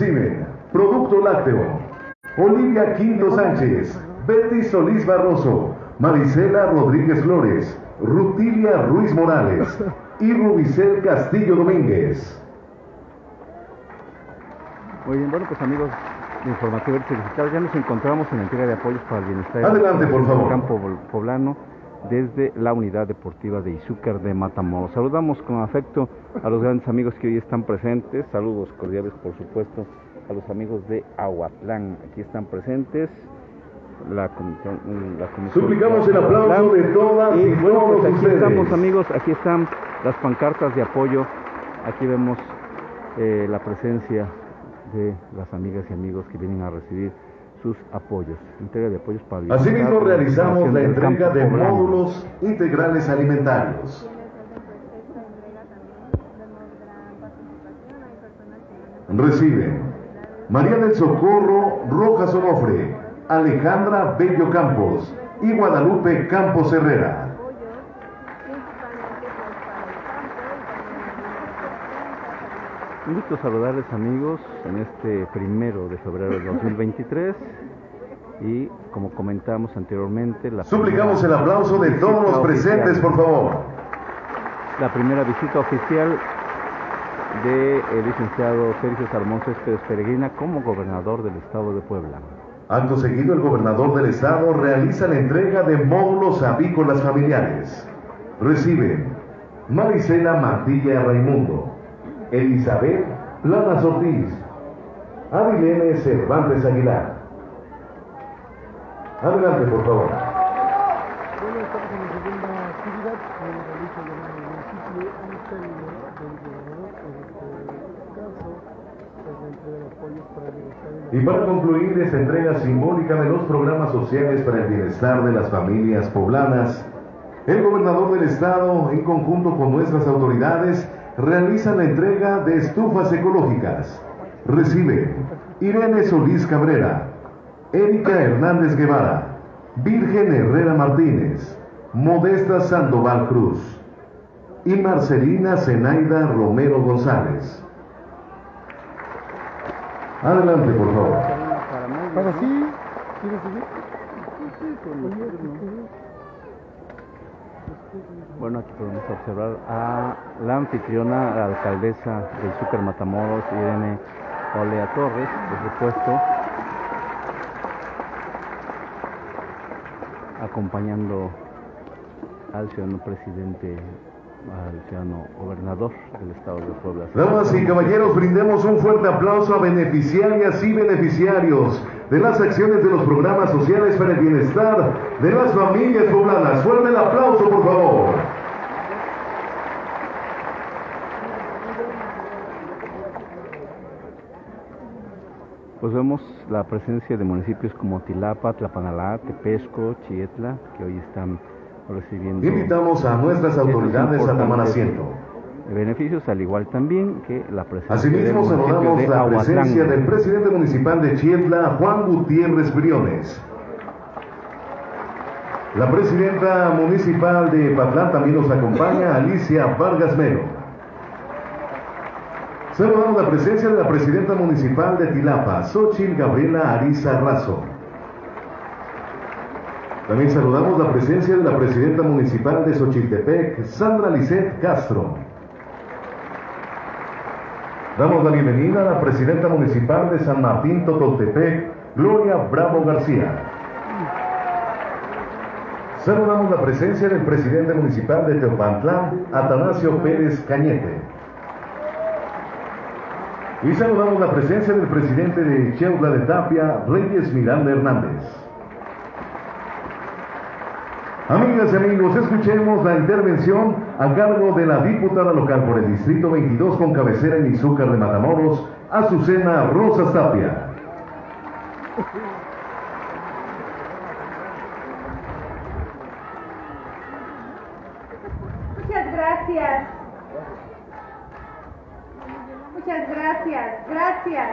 Cine, Producto Lácteo, Olivia Quinto Sánchez, Betty Solís Barroso, Marisela Rodríguez Flores, Rutilia Ruiz Morales y Rubicel Castillo Domínguez. Muy bien, bueno, pues amigos de Informativo ya nos encontramos en la entrega de apoyos para el bienestar Adelante, por favor. campo poblano desde la unidad deportiva de Izúcar de Matamoros. Saludamos con afecto a los grandes amigos que hoy están presentes, saludos cordiales por supuesto a los amigos de Aguatlán, aquí están presentes. La comisión, la comisión Suplicamos el aplauso de todas y, y bueno, pues aquí ustedes. estamos amigos, aquí están las pancartas de apoyo, aquí vemos eh, la presencia de las amigas y amigos que vienen a recibir sus apoyos, entrega de apoyos para Asimismo realizamos la entrega de módulos integrales alimentarios. Reciben María del Socorro Rojas Onofre, Alejandra Bello Campos y Guadalupe Campos Herrera. Un gusto saludarles amigos en este primero de febrero de 2023 y como comentamos anteriormente la Suplicamos el aplauso de todos los presentes, oficial- por favor. La primera visita oficial del licenciado Sergio Salmón Céspedes Peregrina como gobernador del estado de Puebla. Acto seguido, el gobernador del estado realiza la entrega de módulos avícolas familiares. Reciben Marisela Mantilla Raimundo, Elizabeth Planas Ortiz, Adilene Cervantes Aguilar. Adelante, por favor. Bueno, estamos en la segunda actividad que realiza el municipio y término del gobernador, en este caso, es la entrega de apoyos para el bienestar de Y para concluir esta entrega simbólica de los programas sociales para el bienestar de las familias poblanas, el gobernador del estado, en conjunto con nuestras autoridades, realiza la entrega de estufas ecológicas. Recibe Irene Solís Cabrera, Erika Hernández Guevara, Virgen Herrera Martínez, Modesta Sandoval Cruz y Marcelina Zenaida Romero González. Adelante, por favor. Para sí. Bueno, aquí podemos observar a la anfitriona, la alcaldesa de Izúcar Matamoros, Irene Olea Torres, por supuesto, acompañando al ciudadano presidente, al ciudadano gobernador del estado de Puebla. Damas y caballeros, brindemos un fuerte aplauso a beneficiarias y beneficiarios de las acciones de los programas sociales para el bienestar de las familias poblanas. Fuerte el aplauso, por favor. Pues vemos la presencia de municipios como Tilapa, Tlapanalá, Tepesco, Chietla, que hoy están recibiendo Invitamos a nuestras autoridades a tomar asiento. beneficios, al igual también que la presencia Asimismo, saludamos de la presencia del presidente municipal de Chietla, Juan Gutiérrez Briones. La presidenta municipal de Patlán también nos acompaña, Alicia Vargas Mero. Saludamos la presencia de la presidenta municipal de Tilapa, Xochil Gabriela Ariza Razo. También saludamos la presencia de la presidenta municipal de Xochiltepec, Sandra Lisset Castro. Damos la bienvenida a la presidenta municipal de San Martín Totoltepec, Gloria Bravo García. Saludamos la presencia del presidente municipal de Teopantlán, Atanasio Pérez Cañete. Y saludamos la presencia del presidente de Cheutla de Tapia, Reyes Miranda Hernández. Amigas y amigos, escuchemos la intervención a cargo de la diputada local por el Distrito 22 con cabecera en Izúcar de Matamoros, Azucena Rosas Tapia. Muchas gracias. Muchas gracias, gracias.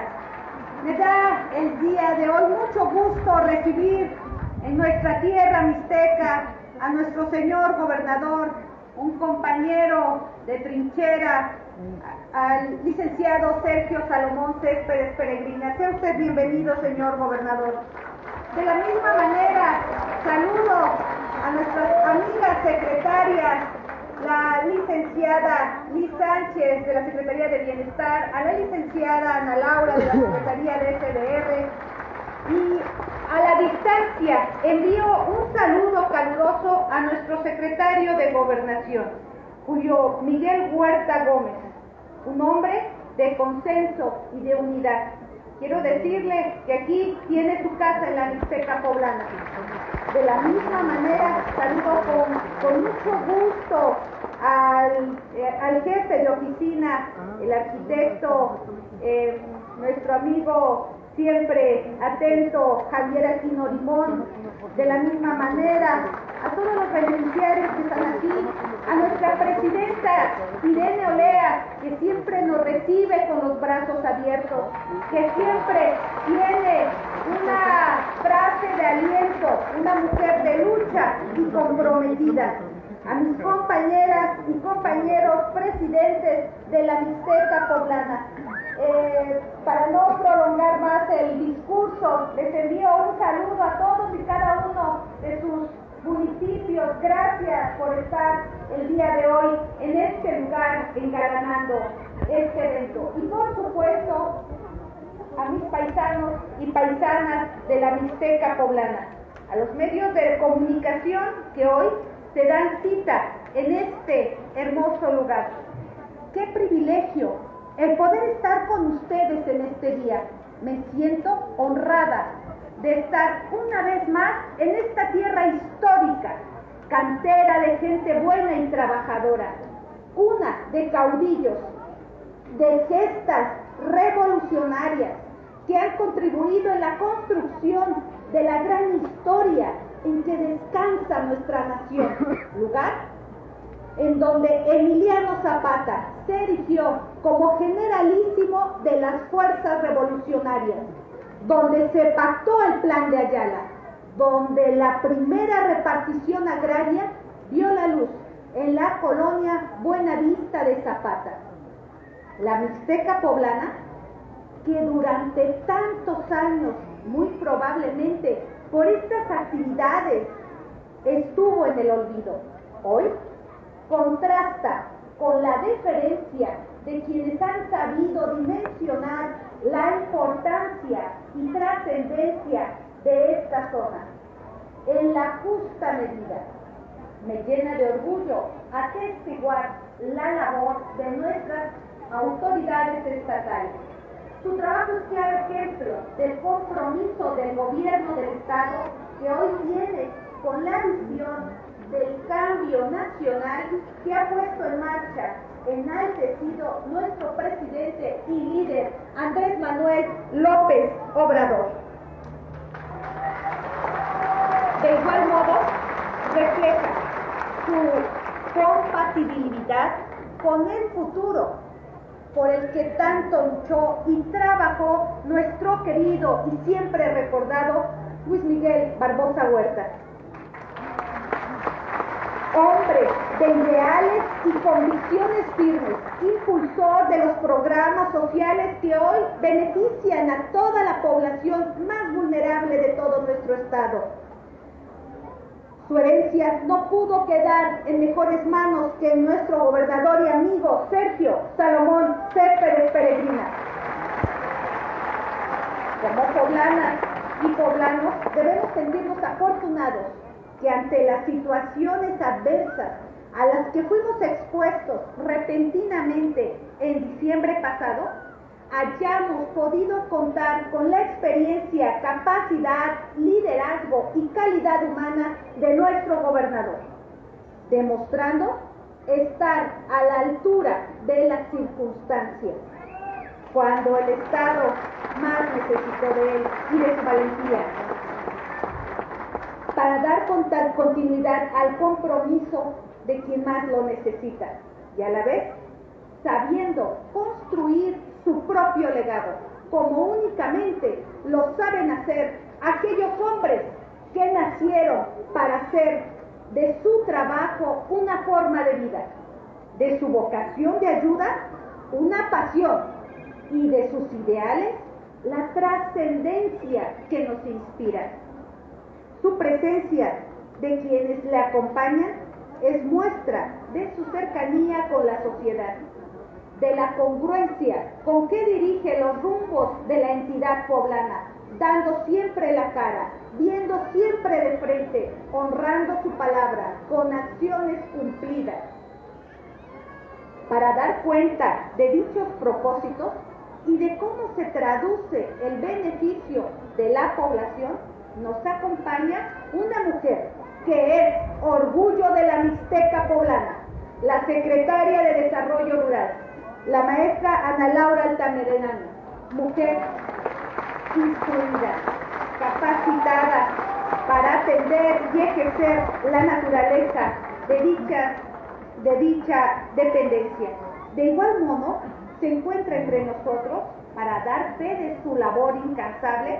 Me da el día de hoy mucho gusto recibir en nuestra tierra mixteca a nuestro señor gobernador, un compañero de trinchera al licenciado Sergio Salomón Céspedes Peregrina. Sea usted bienvenido, señor gobernador. De la misma manera, saludo a nuestras amigas secretarias, la licenciada Liz Sánchez de la Secretaría de Bienestar, a la licenciada Ana Laura de la Secretaría de SDR y a la distancia envío un saludo caluroso a nuestro secretario de Gobernación, cuyo Miguel Huerta Gómez, un hombre de consenso y de unidad. Quiero decirle que aquí tiene su casa en la Mixteca Poblana. De la misma manera, saludo con, mucho gusto al, eh, jefe de oficina, el arquitecto, eh, nuestro amigo siempre atento Javier Aquino Limón, de la misma manera a todos los beneficiarios que están aquí, a nuestra presidenta Irene Olea, que siempre nos recibe con los brazos abiertos, que siempre tiene una frase de aliento, una mujer de lucha y comprometida a mis compañeras y compañeros presidentes de la Mixteca Poblana. Eh, para no prolongar más el discurso, les envío un saludo a todos y cada uno de sus municipios. Gracias por estar el día de hoy en este lugar engalanando este evento. Y por supuesto, a mis paisanos y paisanas de la Mixteca Poblana, a los medios de comunicación que hoy se dan cita en este hermoso lugar. Qué privilegio el poder estar con ustedes en este día. Me siento honrada de estar una vez más en esta tierra histórica, cantera de gente buena y trabajadora, una de caudillos, de gestas revolucionarias que han contribuido en la construcción de la gran historia en que descansa nuestra nación, lugar en donde Emiliano Zapata se erigió como generalísimo de las fuerzas revolucionarias, donde se pactó el plan de Ayala, donde la primera repartición agraria vio la luz en la colonia Buenavista de Zapata. La Mixteca poblana, que durante tantos años, muy probablemente por estas actividades, estuvo en el olvido, hoy contrasta con la deferencia de quienes han sabido dimensionar la importancia y trascendencia de esta zona en la justa medida. Me llena de orgullo atestiguar la labor de nuestras autoridades estatales. Su trabajo es claro ejemplo del compromiso del gobierno del Estado que hoy tiene con la visión del cambio nacional que ha puesto en marcha, enaltecido nuestro presidente y líder Andrés Manuel López Obrador. De igual modo, refleja su compatibilidad con el futuro por el que tanto luchó y trabajó nuestro querido y siempre recordado Luis Miguel Barbosa Huerta de ideales y convicciones firmes, impulsor de los programas sociales que hoy benefician a toda la población más vulnerable de todo nuestro estado. Su herencia no pudo quedar en mejores manos que en nuestro gobernador y amigo Sergio Salomón Céspedes Peregrina. Como poblanas y poblanos debemos sentirnos afortunados que ante las situaciones adversas a las que fuimos expuestos repentinamente en diciembre pasado, hayamos podido contar con la experiencia, capacidad, liderazgo y calidad humana de nuestro gobernador, demostrando estar a la altura de las circunstancias, cuando el Estado más necesitó de él y de su valentía para dar continuidad al compromiso de quien más lo necesita y a la vez sabiendo construir su propio legado, como únicamente lo saben hacer aquellos hombres que nacieron para hacer de su trabajo una forma de vida, de su vocación de ayuda, una pasión y de sus ideales la trascendencia que nos inspira. Su presencia de quienes le acompañan es muestra de su cercanía con la sociedad, de la congruencia con que dirige los rumbos de la entidad poblana, dando siempre la cara, viendo siempre de frente, honrando su palabra con acciones cumplidas. Para dar cuenta de dichos propósitos y de cómo se traduce el beneficio de la población, nos acompaña una mujer que es orgullo de la Mixteca poblana, la secretaria de Desarrollo Rural, la maestra Ana Laura Altamirano, mujer instruida, capacitada para atender y ejercer la naturaleza de dicha, de dicha dependencia. De igual modo, se encuentra entre nosotros para dar fe de su labor incansable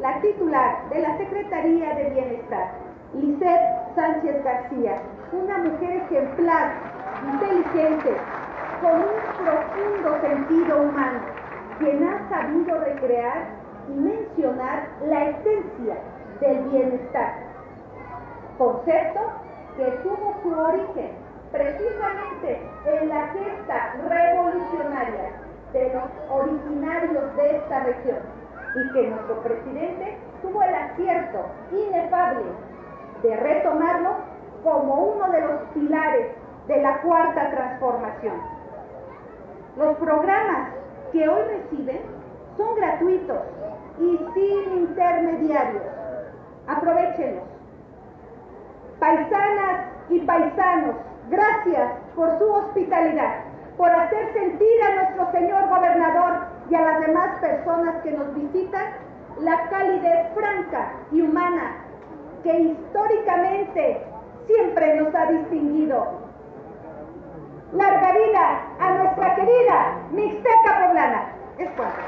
la titular de la Secretaría de Bienestar, Lisette Sánchez García, una mujer ejemplar, inteligente, con un profundo sentido humano, quien ha sabido recrear y mencionar la esencia del bienestar, concepto que tuvo su origen precisamente en la gesta revolucionaria de los originarios de esta región y que nuestro presidente tuvo el acierto inefable de retomarlo como uno de los pilares de la cuarta transformación. Los programas que hoy reciben son gratuitos y sin intermediarios. Aprovechenlos. Paisanas y paisanos, gracias por su hospitalidad, por hacer sentir a nuestro señor gobernador y a las demás personas que nos visitan la calidez franca y humana que históricamente siempre nos ha distinguido. Larga a nuestra querida Mixteca Poblana. Es cuanto.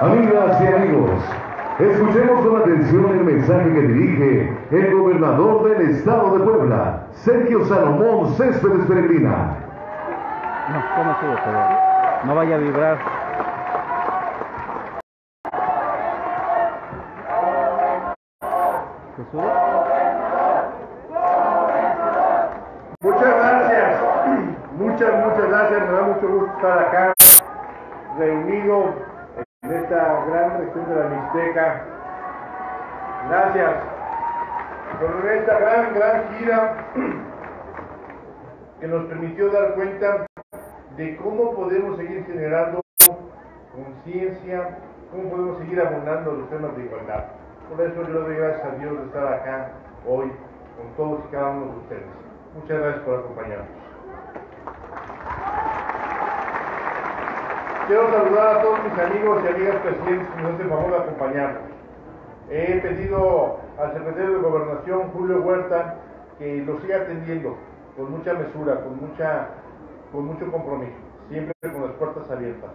Amigas y amigos, escuchemos con atención el mensaje que dirige el gobernador del estado de Puebla, Sergio Salomón Céspedes Peregrina. No, ¿cómo pero no vaya a vibrar. ¿Se sube? Muchas gracias, muchas, muchas gracias, me da mucho gusto estar acá, reunido en esta gran región de la Mixteca. Gracias por esta gran, gran gira que nos permitió dar cuenta de cómo podemos seguir generando conciencia, cómo podemos seguir abundando los temas de igualdad. Por eso yo le doy gracias a Dios de estar acá hoy con todos y cada uno de ustedes. Muchas gracias por acompañarnos. Quiero saludar a todos mis amigos y amigas presidentes que nos hacen favor de acompañarnos. He pedido al secretario de Gobernación, Julio Huerta, que lo siga atendiendo con mucha mesura, con, mucha, con mucho compromiso, siempre con las puertas abiertas.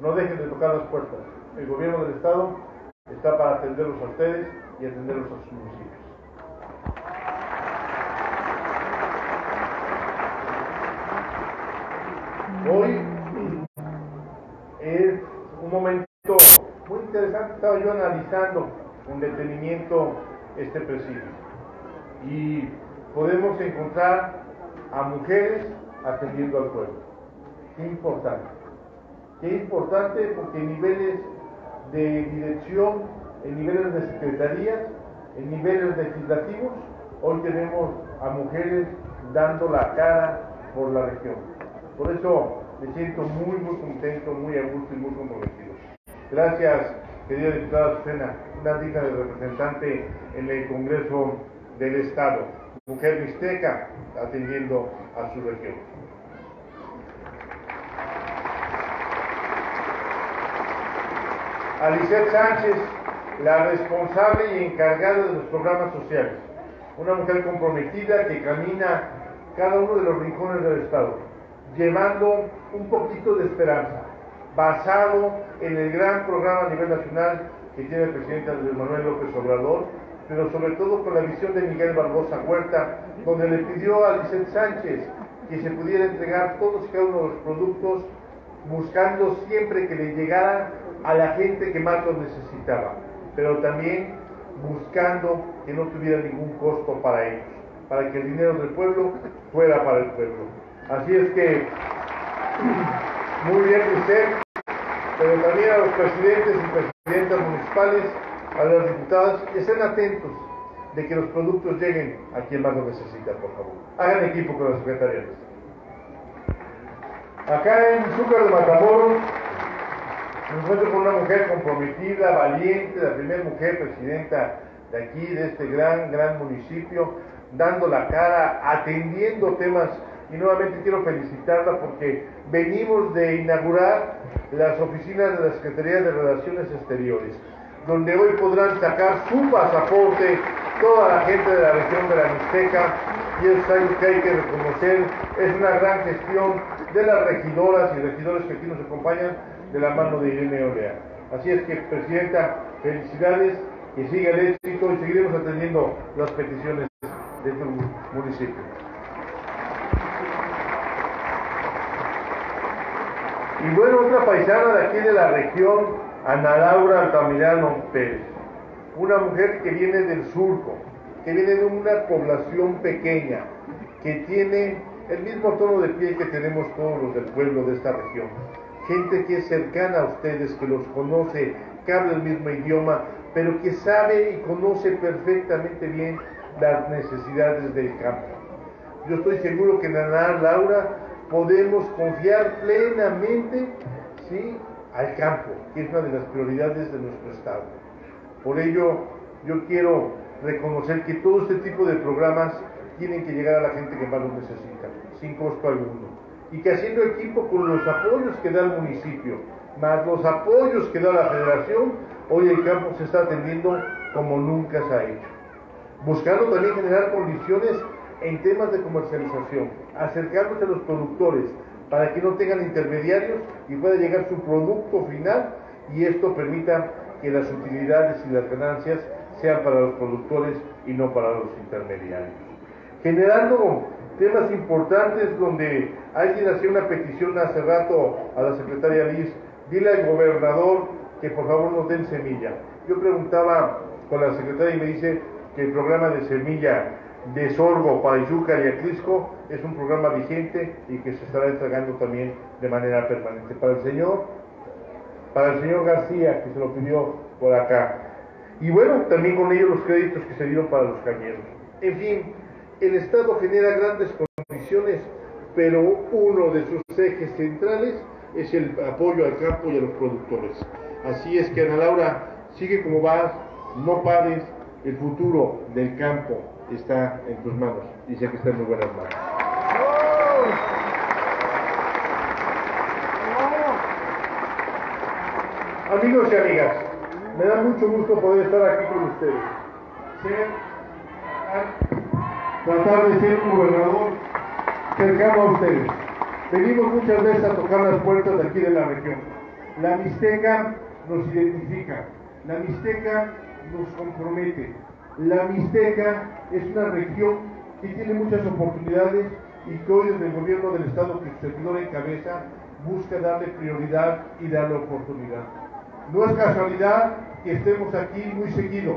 No dejen de tocar las puertas. El gobierno del Estado está para atenderlos a ustedes y atenderlos a sus municipios. Hoy un momento muy interesante. Estaba yo analizando con detenimiento este presidio y podemos encontrar a mujeres atendiendo al pueblo. Qué importante. Qué importante porque en niveles de dirección, en niveles de secretarías, en niveles legislativos, hoy tenemos a mujeres dando la cara por la región. Por eso me siento muy, muy contento, muy a gusto y muy comprometido. Gracias, querida diputada Susana, una digna de representante en el Congreso del Estado, mujer mixteca atendiendo a su región. A Lisette Sánchez, la responsable y encargada de los programas sociales. una mujer comprometida que camina cada uno de los rincones del Estado, llevando un poquito de esperanza, basado en el gran programa a nivel nacional que tiene el presidente Andrés Manuel López Obrador, pero sobre todo con la visión de Miguel Barbosa Huerta, donde le pidió a Vicente Sánchez que se pudiera entregar todos y cada uno de los productos, buscando siempre que le llegara a la gente que más lo necesitaba, pero también buscando que no tuviera ningún costo para ellos, para que el dinero del pueblo fuera para el pueblo. Así es que, muy bien usted, pero también a los presidentes y presidentas municipales, a las diputadas, que estén atentos de que los productos lleguen a quien más lo necesita, por favor. Hagan equipo con las secretarias. Acá en Zúcar de Matamoros, me encuentro con una mujer comprometida, valiente, la primera mujer presidenta de aquí, de este gran, gran municipio, dando la cara, atendiendo temas y nuevamente quiero felicitarla porque venimos de inaugurar las oficinas de la Secretaría de Relaciones Exteriores, donde hoy podrán sacar su pasaporte toda la gente de la región de la Mixteca y es algo que hay que reconocer, es una gran gestión de las regidoras y regidores que aquí nos acompañan de la mano de Irene Olea. Así es que, Presidenta, felicidades, que siga el éxito y seguiremos atendiendo las peticiones de tu municipio. Y bueno, otra paisana de aquí de la región, Ana Laura Altamirano Pérez, una mujer que viene del surco, que viene de una población pequeña, que tiene el mismo tono de piel que tenemos todos los del pueblo de esta región. Gente que es cercana a ustedes, que los conoce, que habla el mismo idioma, pero que sabe y conoce perfectamente bien las necesidades del campo. Yo estoy seguro que en Ana Laura podemos confiar plenamente ¿sí? al campo, que es una de las prioridades de nuestro Estado. Por ello, yo quiero reconocer que todo este tipo de programas tienen que llegar a la gente que más lo necesita, sin costo alguno. Y que haciendo equipo con los apoyos que da el municipio, más los apoyos que da la federación, hoy el campo se está atendiendo como nunca se ha hecho. Buscando también generar condiciones en temas de comercialización, acercándose a los productores para que no tengan intermediarios y pueda llegar su producto final y esto permita que las utilidades y las ganancias sean para los productores y no para los intermediarios. Generando temas importantes donde alguien hacía una petición hace rato a la secretaria Liz, dile al gobernador que por favor nos den semilla. Yo preguntaba con la secretaria y me dice que el programa de semilla de sorgo para Yuca y Acrisco es un programa vigente y que se estará entregando también de manera permanente. Para el señor, para el señor García, que se lo pidió por acá. Y bueno, también con ellos los créditos que se dieron para los cañeros. En fin, el Estado genera grandes condiciones, pero uno de sus ejes centrales es el apoyo al campo y a los productores. Así es que Ana Laura, sigue como vas, no pares, el futuro del campo está en tus manos y sé que está en muy buenas manos. Amigos y amigas, me da mucho gusto poder estar aquí con ustedes. Tratar de ser un gobernador cercano a ustedes. Venimos muchas veces a tocar las puertas de aquí de la región. La Mixteca nos identifica, la Mixteca nos compromete. La Mixteca es una región que tiene muchas oportunidades y que hoy desde el gobierno del Estado que su servidor encabeza busca darle prioridad y darle oportunidad. No es casualidad que estemos aquí muy seguido,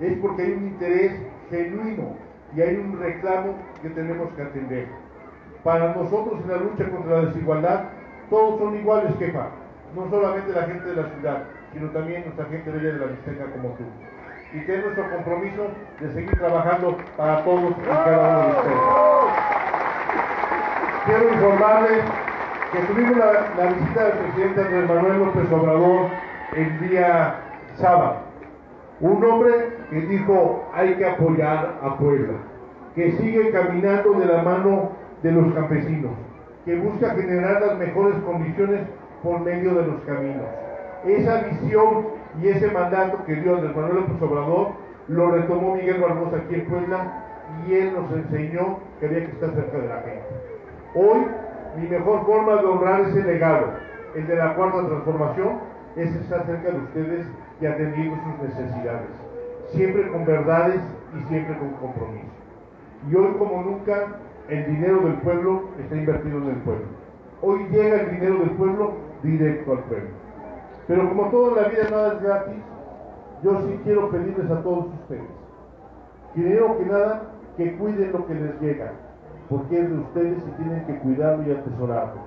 es porque hay un interés genuino y hay un reclamo que tenemos que atender. Para nosotros en la lucha contra la desigualdad, todos son iguales, queja. No solamente la gente de la ciudad, sino también nuestra gente bella de la Mixteca como tú. Y que es nuestro compromiso de seguir trabajando para todos y cada uno de ustedes. Quiero informarles que tuvimos la, visita del presidente Andrés Manuel López Obrador el día sábado. Un hombre que dijo hay que apoyar a Puebla, que sigue caminando de la mano de los campesinos, que busca generar las mejores condiciones por medio de los caminos. Esa visión y ese mandato que dio Andrés Manuel López Obrador lo retomó Miguel Barbosa aquí en Puebla y Él nos enseñó que había que estar cerca de la gente. Hoy, mi mejor forma de honrar ese legado, el de la cuarta transformación, es estar cerca de ustedes y atendiendo sus necesidades, siempre con verdades y siempre con compromiso. Y hoy como nunca, el dinero del pueblo está invertido en el pueblo. Hoy llega el dinero del pueblo directo al pueblo. Pero como todo en la vida nada es gratis, yo sí quiero pedirles a todos ustedes, primero que nada, que cuiden lo que les llega, porque es de ustedes y tienen que cuidarlo y atesorarlo.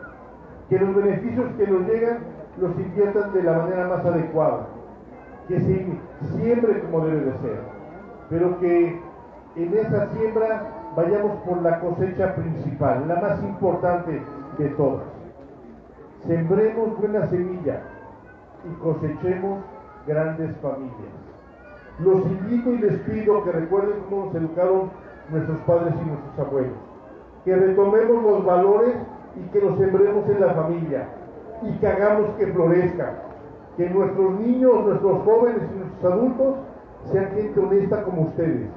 Que los beneficios que nos llegan los inviertan de la manera más adecuada, que se siembre como debe de ser, pero que en esa siembra vayamos por la cosecha principal, la más importante de todas. Sembremos buena semilla y cosechemos grandes familias. Los invito y les pido que recuerden cómo nos educaron nuestros padres y nuestros abuelos, que retomemos los valores y que los sembremos en la familia. Y que hagamos que florezca, que nuestros niños, nuestros jóvenes y nuestros adultos sean gente honesta como ustedes,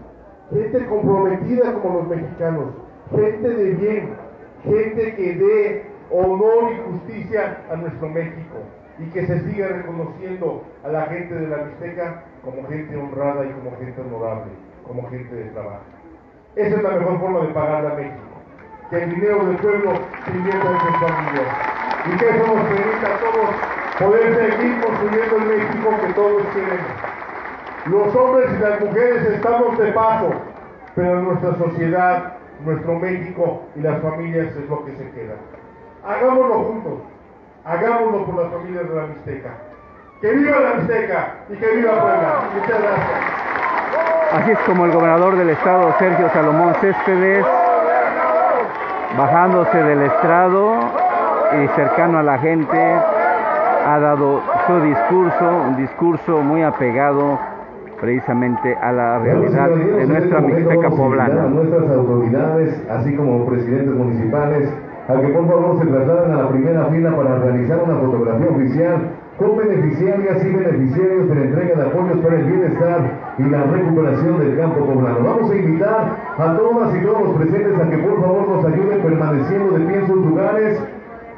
gente comprometida como los mexicanos, gente de bien, gente que dé honor y justicia a nuestro México y que se siga reconociendo a la gente de la Mixteca como gente honrada y como gente honorable, como gente de trabajo. Esa es la mejor forma de pagar a México. Que el dinero del pueblo se invierta en sus familias. Y que eso nos permita a todos poder seguir construyendo el México que todos queremos. Los hombres y las mujeres estamos de paso, pero nuestra sociedad, nuestro México y las familias es lo que se queda. Hagámoslo juntos, hagámoslo por las familias de la Mixteca. ¡Que viva la Mixteca y que viva Puebla! Muchas gracias. Así es como el gobernador del estado, Sergio Salomón Céspedes, bajándose del estrado y cercano a la gente, ha dado su discurso, un discurso muy apegado precisamente a la realidad de nuestra Mixteca poblana. A nuestras autoridades, así como presidentes municipales, a que por favor se trasladen a la primera fila para realizar una fotografía oficial con beneficiarias y beneficiarios de la entrega de apoyos para el bienestar y la recuperación del campo poblano. Vamos a invitar a todas y todos los presentes a que por favor nos ayuden permaneciendo de pie en sus lugares.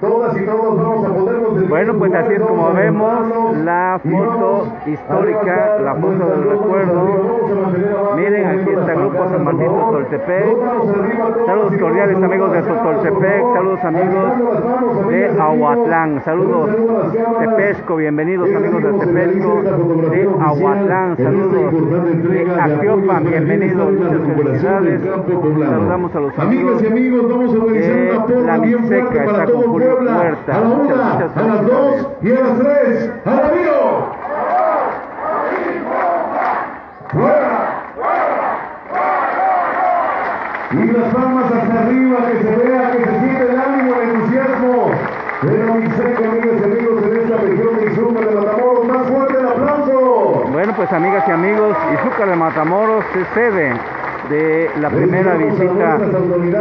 Todas y todos vamos a ponernos de pie Bueno, en pues así es como vemos la foto histórica, la foto del recuerdo. Miren, aquí está las Grupo San Martín todas Saludos cordiales amigos de favor. saludos amigos de. Ahuatlán, saludos. Tepesco, bienvenidos amigos de Tepesco, fotografía de esta saludos. de para el bienvenidos, bienestar y la muchas recuperación del felicidades. campo poblano. Saludamos a los amigos Amigas y amigos, vamos a realizar de una porra bien fuerte para todo Puebla. A la una, a las dos y a las tres. ¡A la mío! ¡Fuera! Y las palmas hasta arriba, que se vea, que se siente el ánimo, el entusiasmo. De la Mixteca, amigas y amigos, en esta región de Izúcar de Matamoros. ¡Más fuerte el amigas y amigos, Izúcar de Matamoros es sede de la primera visita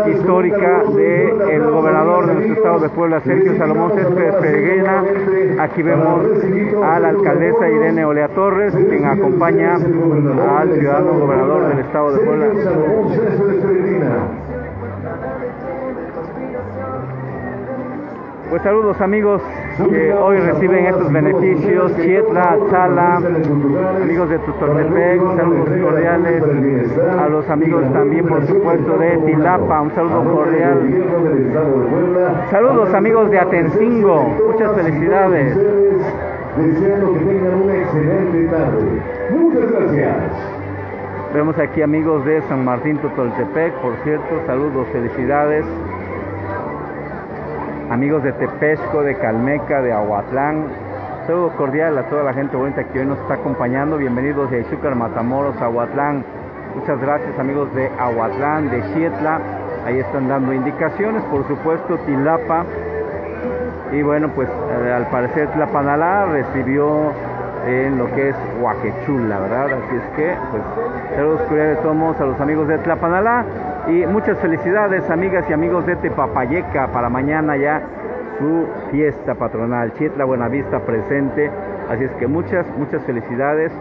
histórica del gobernador de nuestro estado de Puebla, Sergio Salomón Céspedes Peregrina. Aquí vemos a la alcaldesa Irene Olea Torres, quien acompaña al ciudadano gobernador del estado de Puebla. Pues saludos amigos que hoy reciben estos beneficios, Chietla, Chala, amigos de Tutoltepec, saludos cordiales, a los amigos también por supuesto de Tilapa, un saludo cordial. Saludos amigos de Atencingo, muchas felicidades. Deseando que tengan una excelente tarde. Muchas gracias. Vemos aquí amigos de San Martín Totoltepec, por cierto, saludos, felicidades. Amigos de Tepesco, de Calmeca, de Aguatlán. Saludo cordial a toda la gente bonita que hoy nos está acompañando. Bienvenidos de Izúcar, Matamoros, Aguatlán. Muchas gracias amigos de Aguatlán, de Xietla. Ahí están dando indicaciones, por supuesto, Tilapa. Y bueno, pues eh, al parecer Tlapanalá recibió en lo que es Huaquechula, ¿verdad? Así es que, pues, saludos cordiales somos a los amigos de Tlapanalá y muchas felicidades, amigas y amigos de Tepapayeca, para mañana ya su fiesta patronal, Chietla Buenavista presente, así es que muchas, muchas felicidades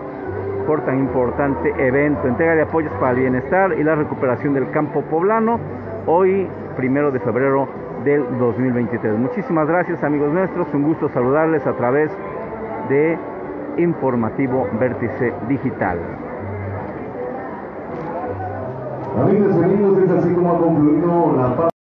por tan importante evento, entrega de apoyos para el bienestar y la recuperación del campo poblano, hoy primero de febrero del 2023. Muchísimas gracias amigos nuestros, un gusto saludarles a través de Informativo Vértice Digital. Amigas y amigos, es así como ha concluido la